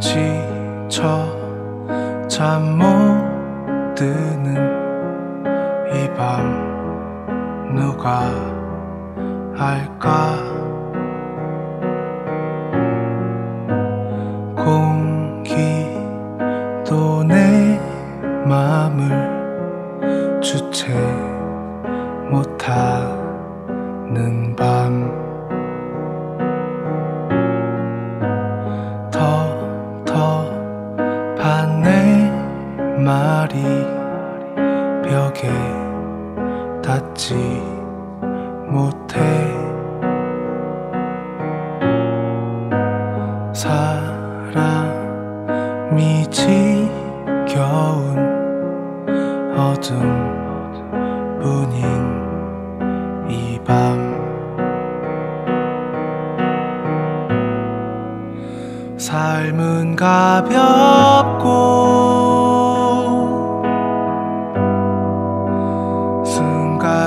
지쳐 잠 못 드는 이 밤 누가 알까? 공기도 내 맘을 주체 못하는 밤 말이 벽에 닿지 못해. 사람이 지겨운 어둠 뿐인 이 밤. 삶은 가볍고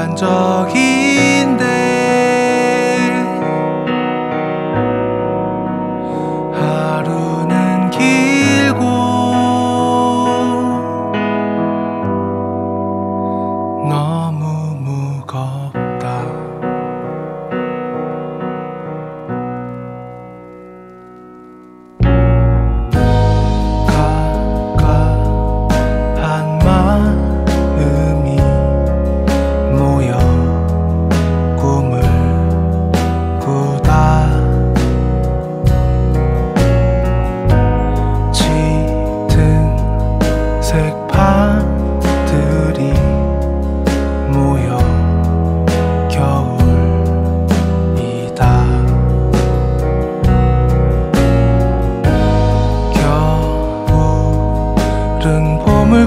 간적인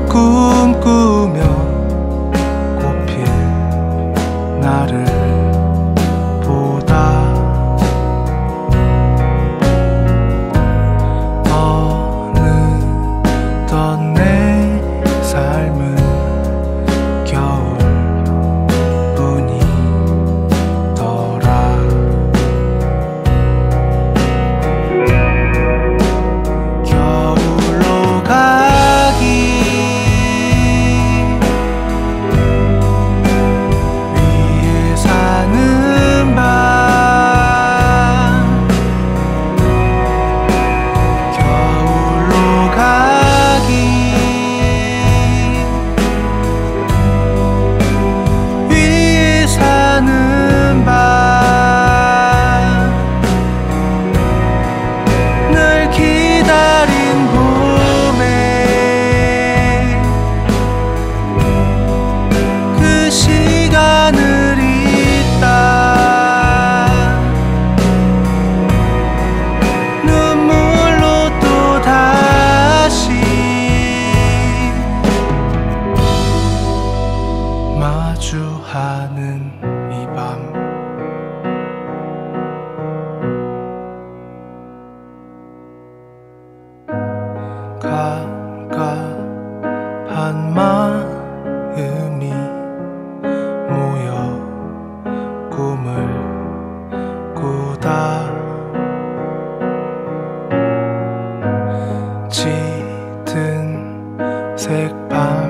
꿈꾸며 꽃필 나를 갑갑한 마음이 모여 꿈을 꾸다. 짙은 색판